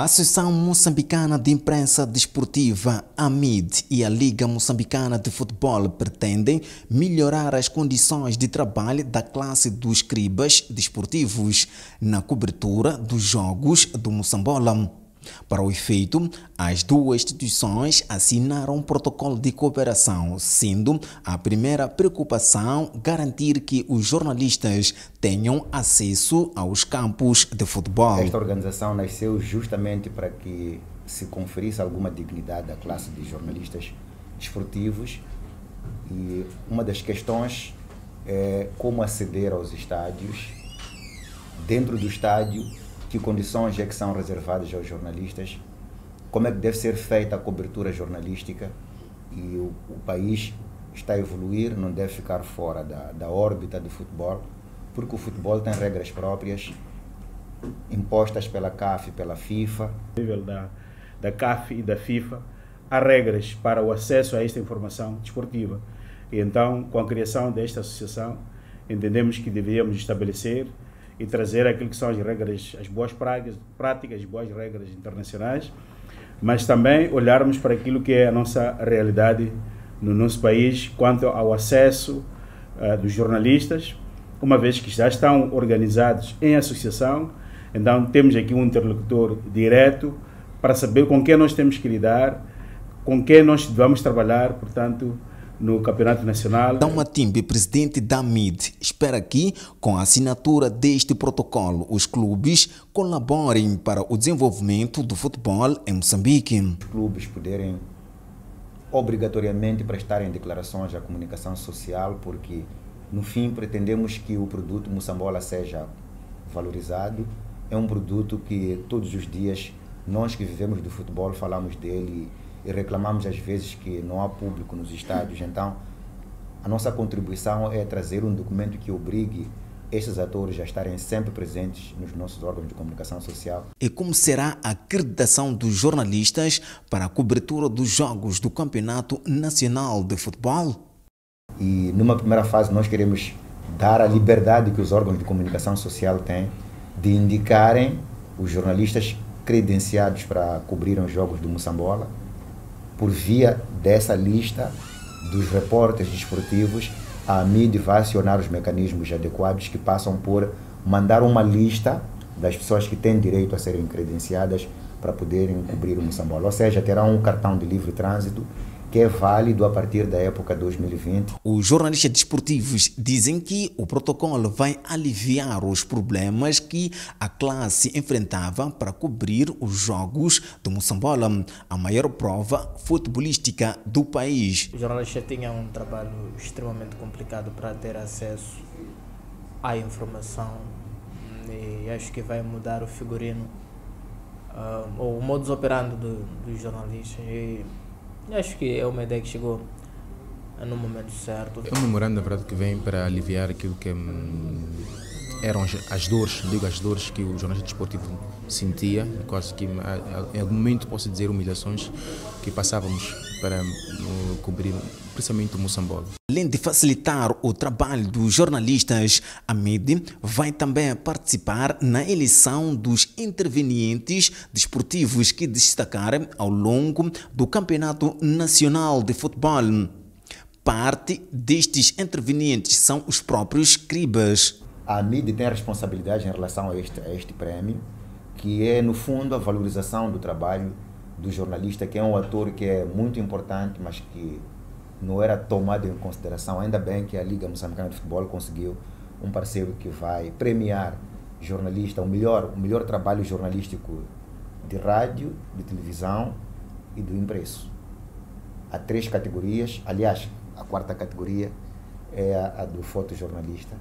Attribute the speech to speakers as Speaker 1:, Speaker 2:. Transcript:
Speaker 1: A Associação Moçambicana de Imprensa Desportiva, AMID, e a Liga Moçambicana de Futebol pretendem melhorar as condições de trabalho da classe dos escribas desportivos na cobertura dos Jogos do Moçambola. Para o efeito, as duas instituições assinaram um protocolo de cooperação, sendo a primeira preocupação garantir que os jornalistas tenham acesso aos campos de futebol.
Speaker 2: Esta organização nasceu justamente para que se conferisse alguma dignidade à classe de jornalistas esportivos e uma das questões é como aceder aos estádios. Dentro do estádio, que condições é que são reservadas aos jornalistas, como é que deve ser feita a cobertura jornalística e o, o país está a evoluir, não deve ficar fora da, da órbita do futebol, porque o futebol tem regras próprias impostas pela CAF e pela FIFA.
Speaker 3: da, da CAF e da FIFA, há regras para o acesso a esta informação desportiva. E então, com a criação desta associação, entendemos que deveríamos estabelecer e trazer aquilo que são as regras, as boas práticas, as boas regras internacionais, mas também olharmos para aquilo que é a nossa realidade no nosso país quanto ao acesso uh, dos jornalistas, uma vez que já estão organizados em associação, então temos aqui um interlocutor direto para saber com quem nós temos que lidar, com quem nós vamos trabalhar, portanto, no Campeonato Nacional.
Speaker 1: Dão Matimbe, presidente da MID, espera que, com a assinatura deste protocolo, os clubes colaborem para o desenvolvimento do futebol em Moçambique.
Speaker 2: Os clubes poderem obrigatoriamente prestarem declarações à comunicação social, porque no fim pretendemos que o produto Moçambola seja valorizado. É um produto que todos os dias nós que vivemos do futebol falamos dele e reclamamos às vezes que não há público nos estádios. Então, a nossa contribuição é trazer um documento que obrigue estes atores a estarem sempre presentes nos nossos órgãos de comunicação social.
Speaker 1: E como será a acreditação dos jornalistas para a cobertura dos jogos do Campeonato Nacional de Futebol?
Speaker 2: E numa primeira fase nós queremos dar a liberdade que os órgãos de comunicação social têm de indicarem os jornalistas credenciados para cobrir os jogos do Moçambola por via dessa lista dos repórteres desportivos, a MID vai acionar os mecanismos adequados que passam por mandar uma lista das pessoas que têm direito a serem credenciadas para poderem cobrir o Moçambola. Ou seja, terá um cartão de livre trânsito que é válido a partir da época 2020.
Speaker 1: Os jornalistas desportivos dizem que o protocolo vai aliviar os problemas que a classe enfrentava para cobrir os jogos do Moçambola, a maior prova futebolística do país.
Speaker 4: Os jornalistas tinham um trabalho extremamente complicado para ter acesso à informação e acho que vai mudar o figurino, uh, ou o modus operandi do, dos jornalistas. E, Acho que é uma ideia que chegou no momento certo.
Speaker 5: É um memorando, na verdade, que vem para aliviar aquilo que hum, eram as, dores, digo as dores que o jornalista desportivo sentia, quase que em algum momento posso dizer humilhações que passávamos para uh, cobrir principalmente o Moçambola.
Speaker 1: Além de facilitar o trabalho dos jornalistas, a MED vai também participar na eleição dos intervenientes desportivos que destacaram ao longo do Campeonato Nacional de Futebol. Parte destes intervenientes são os próprios escribas.
Speaker 2: A MED tem a responsabilidade em relação a este, a este prémio, que é, no fundo, a valorização do trabalho do jornalista, que é um ator que é muito importante, mas que não era tomado em consideração. Ainda bem que a Liga Moçambicana de Futebol conseguiu um parceiro que vai premiar jornalista, o melhor, o melhor trabalho jornalístico de rádio, de televisão e do impresso. Há três categorias, aliás, a quarta categoria é a, a do fotojornalista.